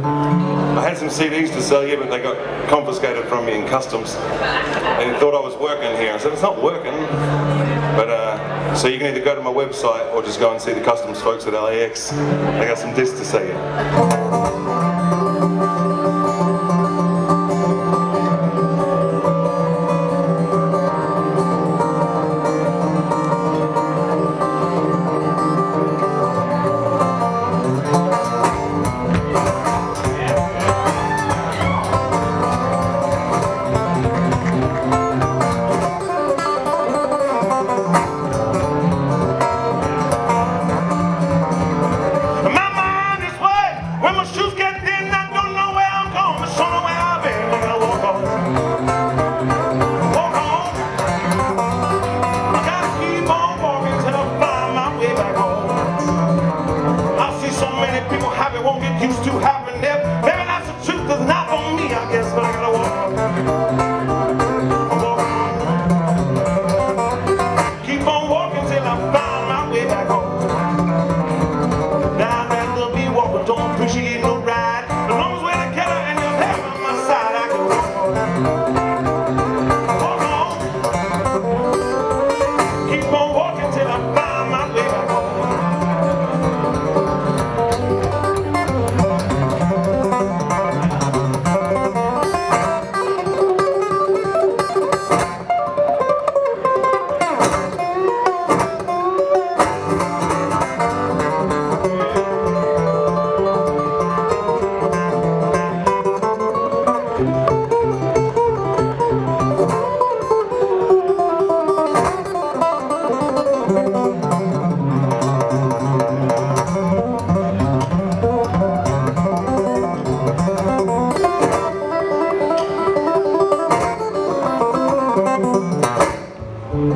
I had some CDs to sell you, but they got confiscated from me in customs. They thought I was working here. I said, it's not working. But, uh, so you can either go to my website or just go and see the customs folks at LAX. They got some discs to sell you. Keep on walking till I find my way back home.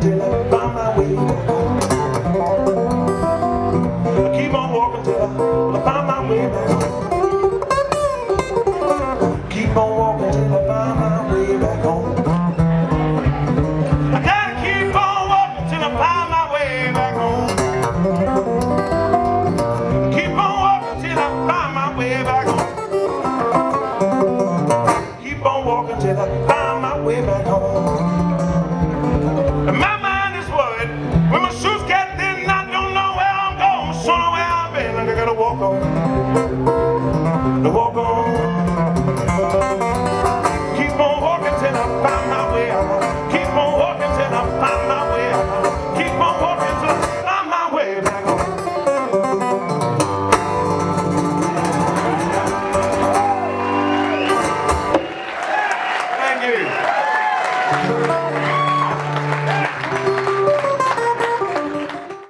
till I find my way back home. Keep on walking till I find my way back home. Keep on walking till I find my way back home. I gotta keep on walking till I find my way back home. Keep on walking till I find my way back home. Keep on walking till I find my way back home. I've been like I gotta walk on. Walk on.